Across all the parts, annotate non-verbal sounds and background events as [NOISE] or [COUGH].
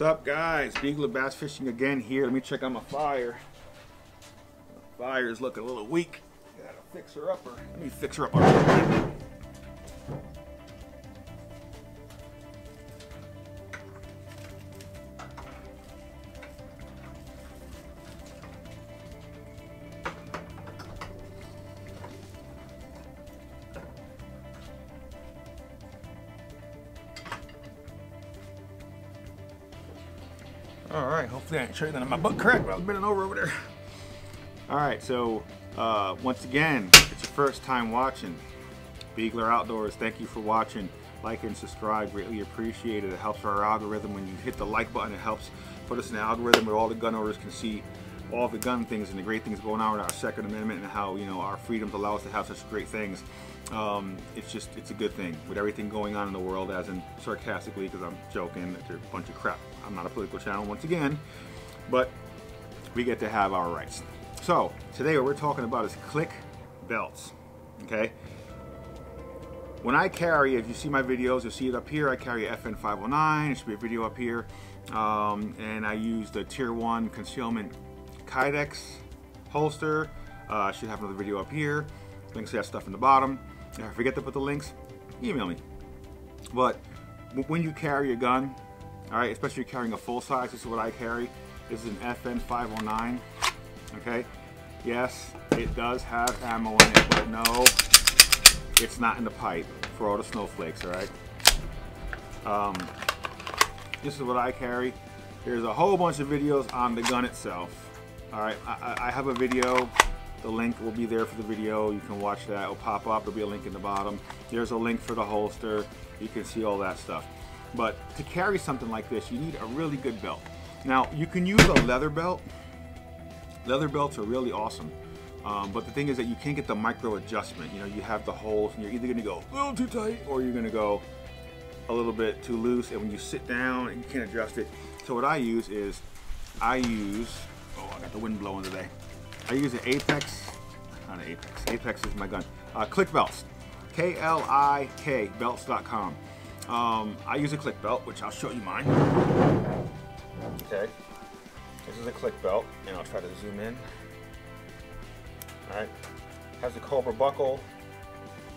What's up guys? Beagler Bass Fishing again here. Let me check on my fire. The fire is looking a little weak. Gotta fix her up. Or let me fix her up. All right, hopefully I ain't showing that on my butt crack, but I was bending over over there. All right, so uh, once again, it's your first time watching Beagler Outdoors. Thank you for watching. Like and subscribe, greatly appreciated. It helps our algorithm. When you hit the like button, it helps put us in the algorithm where all the gun owners can see all the gun things and the great things going on with our Second Amendment and how you know our freedoms allow us to have such great things. Um, it's just it's a good thing with everything going on in the world. As in sarcastically, because I'm joking, they're a bunch of crap. I'm not a political channel once again, but we get to have our rights. So today what we're talking about is Klik belts. Okay. When I carry, if you see my videos, you'll see it up here. I carry FN509. It should be a video up here. Um, and I use the Tier 1 concealment Kydex holster. Uh, should have another video up here. Links to that stuff in the bottom. If I forget to put the links, email me. But when you carry a gun, all right, especially carrying a full size, this is what I carry. This is an FN509, okay? Yes, it does have ammo in it, but no, it's not in the pipe for all the snowflakes, all right? Um, this is what I carry. There's a whole bunch of videos on the gun itself. All right, I, I have a video. The link will be there for the video. You can watch that. It'll pop up. There'll be a link in the bottom. There's a link for the holster. You can see all that stuff. But to carry something like this, you need a really good belt. Now, you can use a leather belt. Leather belts are really awesome. Um, but the thing is that you can't get the micro adjustment. You know, you have the holes and you're either gonna go a little too tight or you're gonna go a little bit too loose. And when you sit down, you can't adjust it. So what I use is, I use, oh, I got the wind blowing today. I use an Apex, not an Apex, Apex is my gun. Uh, Klik belts, K-L-I-K belts.com. Um, I use a Klik belt, which I'll show you mine. Okay, this is a Klik belt, and I'll try to zoom in. All right, has a Cobra buckle,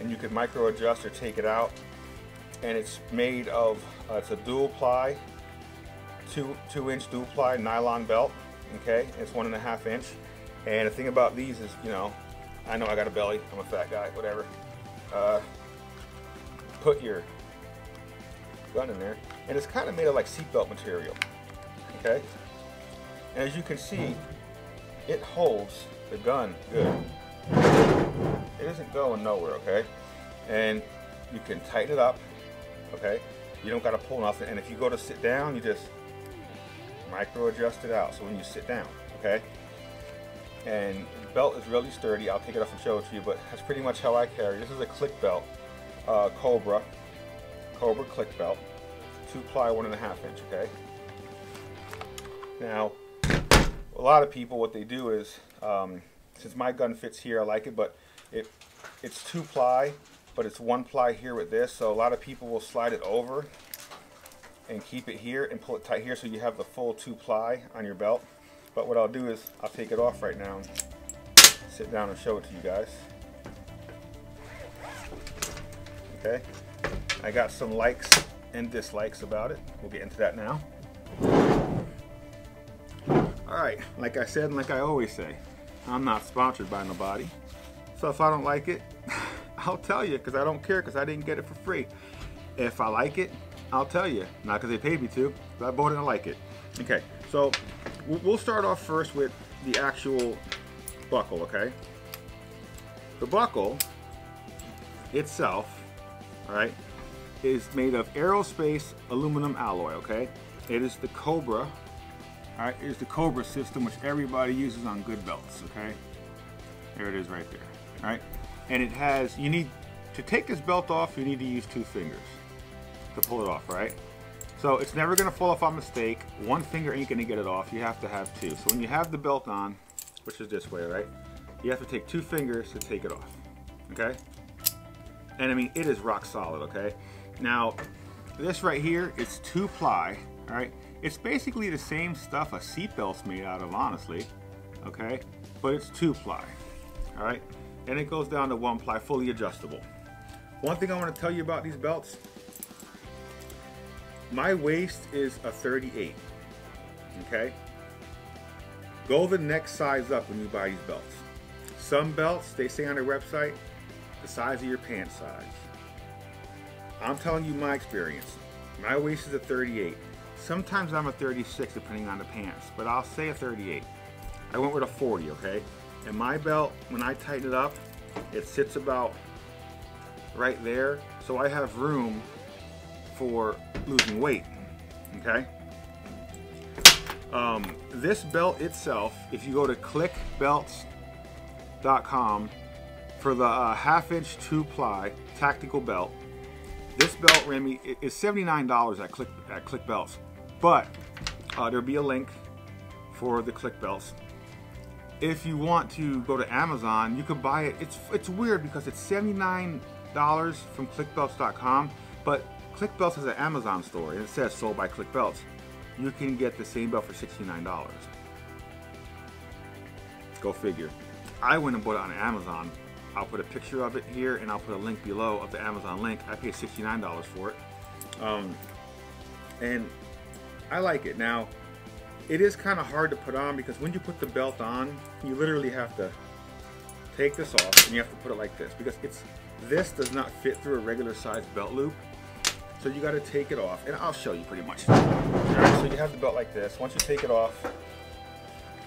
and you can micro adjust or take it out. And it's made of, uh, it's a dual ply, two two inch dual ply nylon belt. Okay, it's one and a half inch. And the thing about these is, you know, I know I got a belly, I'm a fat guy, whatever. Uh, put your gun in there, and it's kind of made of like seatbelt material. Okay, and as you can see, it holds the gun good. It isn't going nowhere, okay? And you can tighten it up, okay? You don't gotta pull nothing. And if you go to sit down, you just micro adjust it out. So when you sit down, okay? And the belt is really sturdy. I'll take it off and show it to you, but that's pretty much how I carry. This is a Klik belt, uh, Cobra, Cobra Klik belt, two ply, one and a half inch, okay? Now, a lot of people, what they do is, um, since my gun fits here, I like it, but it it's two ply, but it's one ply here with this. So a lot of people will slide it over and keep it here and pull it tight here so you have the full two ply on your belt. But what I'll do is I'll take it off right now and sit down and show it to you guys. Okay, I got some likes and dislikes about it. We'll get into that now. All right, like I said and like I always say, I'm not sponsored by nobody. So if I don't like it, [LAUGHS] I'll tell you because I don't care because I didn't get it for free. If I like it, I'll tell you. Not because they paid me to, but I bought it and I like it. Okay, so we'll start off first with the actual buckle, okay? The buckle itself, all right, is made of aerospace aluminum alloy, okay? It is the Cobra, all right, it is the Cobra system, which everybody uses on good belts, okay? There it is right there, all right? And it has, you need, to take this belt off, you need to use two fingers to pull it off, right? So it's never gonna fall off on mistake. One finger ain't gonna get it off, you have to have two. So when you have the belt on, which is this way, right? You have to take two fingers to take it off, okay? And I mean, it is rock solid, okay? Now, this right here is two ply, All right, it's basically the same stuff a seatbelt's made out of, honestly. Okay, but it's two ply. All right, and it goes down to one ply, fully adjustable. One thing I want to tell you about these belts. My waist is a 38. Okay, go the next size up when you buy these belts. Some belts, they say on their website, the size of your pant size. I'm telling you my experience. My waist is a 38. Sometimes I'm a 36 depending on the pants, but I'll say a 38. I went with a 40, okay? And my belt, when I tighten it up, it sits about right there. So I have room for losing weight, okay? Um, this belt itself, if you go to klikbelts.com for the uh, half inch two ply tactical belt, this belt Remy, is $79 at Click at Klik Belts, but uh, there'll be a link for the Klik Belts. If you want to go to Amazon, you could buy it. It's it's weird because it's $79 from KlikBelts.com, but KlikBelts has an Amazon store and it says sold by KlikBelts. You can get the same belt for $69. Go figure. I went and bought it on Amazon I'll put a picture of it here and I'll put a link below of the Amazon link. I paid $69 for it. Um, and I like it. Now, it is kind of hard to put on because when you put the belt on, you literally have to take this off and you have to put it like this because it's this does not fit through a regular size belt loop. So you got to take it off and I'll show you pretty much. All right, so you have the belt like this. Once you take it off,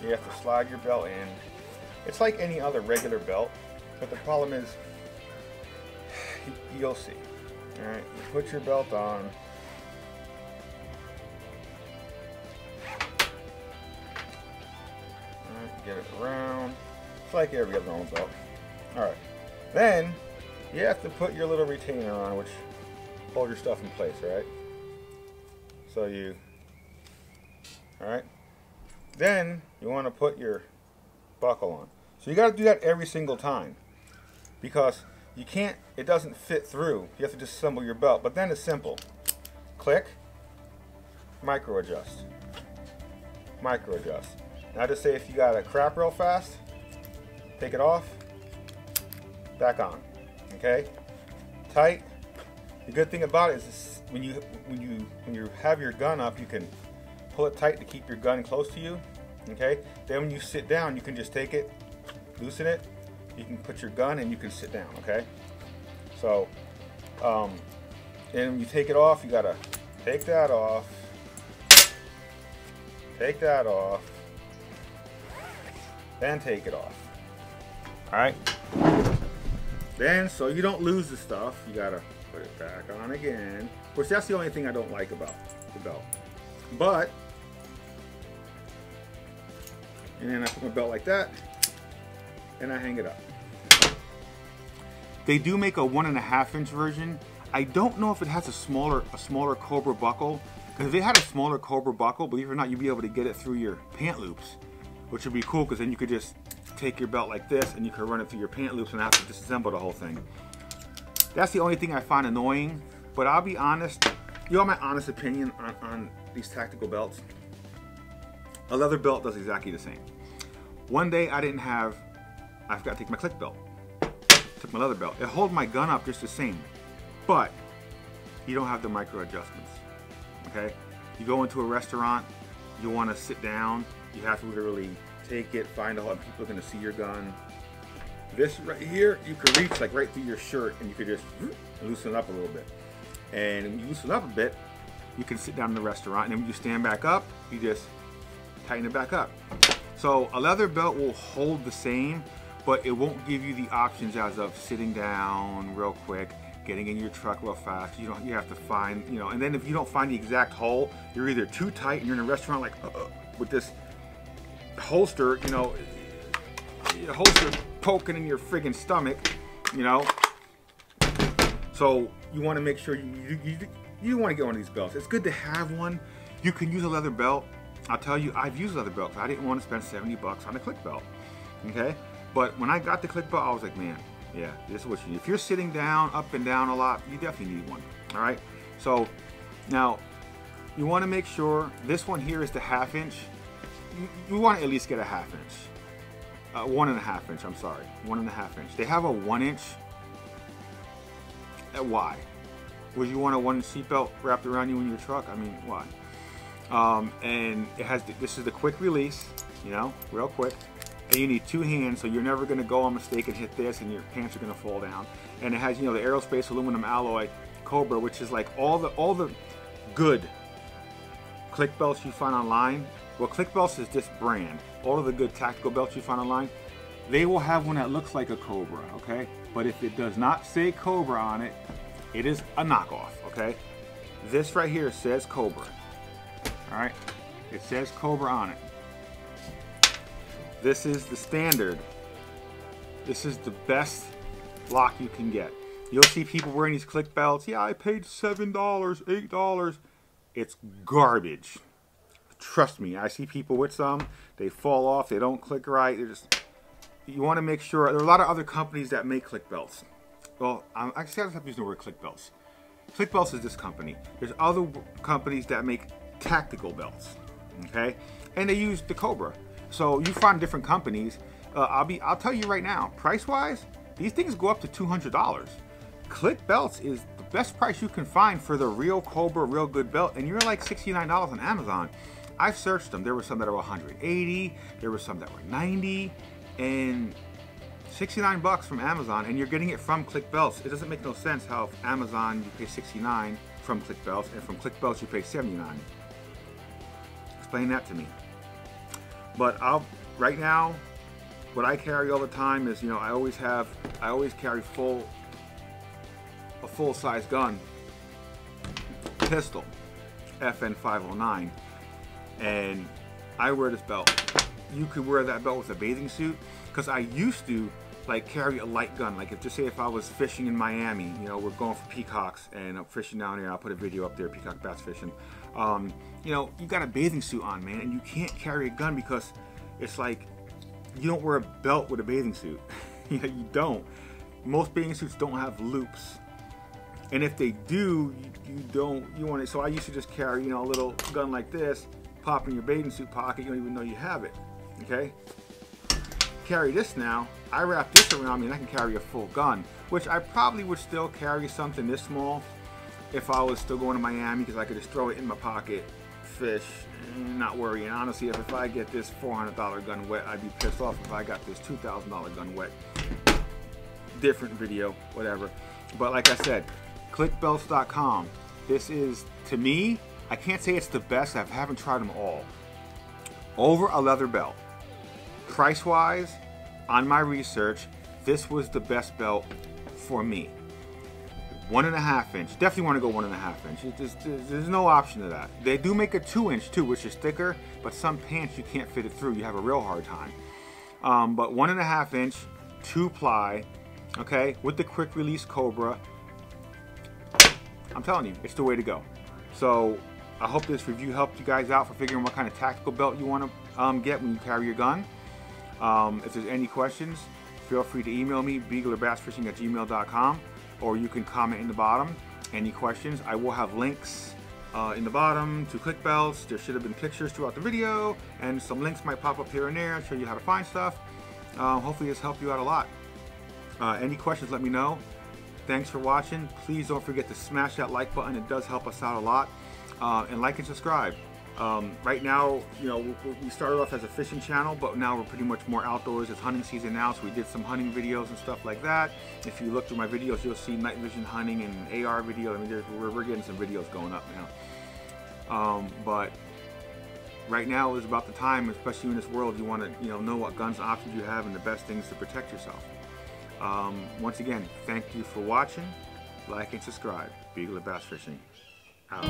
you have to slide your belt in. It's like any other regular belt. But the problem is, you'll see. All right, you put your belt on. All right, get it around. It's like every other normal belt. All right, then you have to put your little retainer on, which hold your stuff in place, right? So you, all right. Then you want to put your buckle on. So you got to do that every single time because you can't, it doesn't fit through. You have to disassemble your belt, but then it's simple. Click, micro adjust, micro adjust. Now just say if you got a crap real fast, take it off, back on, okay? Tight. The good thing about it is when you when you when you have your gun up, you can pull it tight to keep your gun close to you, okay? Then when you sit down, you can just take it, loosen it, you can put your gun and you can sit down, okay? So, um, and when you take it off, you gotta take that off, take that off, then take it off. All right? Then, so you don't lose the stuff, you gotta put it back on again, which that's the only thing I don't like about the belt. But, and then I put my belt like that, and I hang it up. They do make a one and a half inch version. I don't know if it has a smaller a smaller Cobra buckle. Because if they had a smaller Cobra buckle, believe it or not, you'd be able to get it through your pant loops, which would be cool because then you could just take your belt like this and you could run it through your pant loops and have to disassemble the whole thing. That's the only thing I find annoying. But I'll be honest, you know my honest opinion on, on these tactical belts? A leather belt does exactly the same. One day I didn't have, I forgot to take my Klik belt took my leather belt. It holds my gun up just the same, but you don't have the micro adjustments. Okay, you go into a restaurant, you want to sit down, you have to literally take it, find a lot people are to see your gun. This right here, you can reach like right through your shirt, and you could just loosen up a little bit. And when you loosen up a bit, you can sit down in the restaurant, and then when you stand back up, you just tighten it back up. So a leather belt will hold the same, but it won't give you the options as of sitting down real quick, getting in your truck real fast. You don't. You have to find, you know. And then if you don't find the exact hole, you're either too tight and you're in a restaurant like uh, uh with this holster, you know, holster poking in your friggin' stomach, you know. So you want to make sure you you, you, you want to get one of these belts. It's good to have one. You can use a leather belt. I'll tell you, I've used leather belts. I didn't want to spend 70 bucks on a Klik belt. Okay, but when I got the Klik belt, I was like, man, yeah, this is what you need. If you're sitting down, up and down a lot, you definitely need one. All right. So now you want to make sure this one here is the half inch. You, you want to at least get a half inch. Uh, one and a half inch, I'm sorry. One and a half inch. They have a one inch. Why? Would you want a one seatbelt wrapped around you in your truck? I mean, why? Um, and it has, the, this is the quick release, you know, real quick. And you need two hands, so you're never gonna go on mistake and hit this and your pants are gonna fall down. And it has, you know, the aerospace aluminum alloy Cobra, which is like all the, all the good click belts you find online. Well, Klik belts is this brand. All of the good tactical belts you find online, they will have one that looks like a Cobra, okay? But if it does not say Cobra on it, it is a knockoff, okay? This right here says Cobra. All right, it says Cobra on it. This is the standard. This is the best lock you can get. You'll see people wearing these click belts. Yeah, I paid $7, $8. It's garbage. Trust me, I see people with some. They fall off. They don't click right. They just. You want to make sure. There are a lot of other companies that make click belts. Well, I'm, I actually I have to the word click belts. Klik belts is this company. There's other companies that make tactical belts, okay? And they use the Cobra. So you find different companies. Uh, I'll be, I'll tell you right now, price-wise, these things go up to $200. Klik Belts is the best price you can find for the real Cobra, real good belt, and you're like $69 on Amazon. I've searched them. There were some that were 180, there were some that were 90, and 69 bucks from Amazon, and you're getting it from Klik Belts. It doesn't make no sense how Amazon you pay 69 from Klik Belts, and from Klik Belts you pay 79. Explain that to me. But I'll right now, what I carry all the time is, you know, I always have, I always carry full, a full size gun, pistol, FN 509, and I wear this belt. You could wear that belt with a bathing suit, because I used to like carry a light gun. Like if just say if I was fishing in Miami, you know, we're going for peacocks and I'm fishing down here. I'll put a video up there, peacock bass fishing um, you know, you got a bathing suit on, man, and you can't carry a gun because it's like you don't wear a belt with a bathing suit. [LAUGHS] you, know, you don't. Most bathing suits don't have loops. And if they do, you, you don't, you want it. So I used to just carry, you know, a little gun like this, pop in your bathing suit pocket, you don't even know you have it, okay? Carry this now, I wrap this around me and I can carry a full gun, which I probably would still carry something this small if I was still going to Miami because I could just throw it in my pocket, fish, eh, not worry. And honestly, if, if I get this $400 gun wet, I'd be pissed off if I got this $2,000 gun wet. Different video, whatever. But like I said, klikbelts.com. This is, to me, I can't say it's the best. I haven't tried them all. Over a leather belt. Price-wise, on my research, this was the best belt for me. One and a half inch. Definitely want to go one and a half inch. There's, there's no option to that. They do make a two inch too, which is thicker, but some pants you can't fit it through. You have a real hard time. Um, but one and a half inch, two ply, okay, with the quick release Cobra. I'm telling you, it's the way to go. So I hope this review helped you guys out for figuring what kind of tactical belt you want to um, get when you carry your gun. Um, if there's any questions, feel free to email me, beaglerbassfishing at gmail.com or you can comment in the bottom any questions. I will have links uh, in the bottom to Klik belts. There should have been pictures throughout the video and some links might pop up here and there show you how to find stuff. Uh, hopefully this helped you out a lot. Uh, any questions, let me know. Thanks for watching. Please don't forget to smash that like button. It does help us out a lot. Uh, and like and subscribe. Um, right now, you know, we started off as a fishing channel, but now we're pretty much more outdoors. It's hunting season now, so we did some hunting videos and stuff like that. If you look through my videos, you'll see night vision hunting and AR videos. I mean, we're, we're, getting some videos going up now. Um, but right now is about the time, especially in this world, you want to, you know, know what guns options you have and the best things to protect yourself. Um, once again, thank you for watching. Like and subscribe. Beagler Bass Fishing out.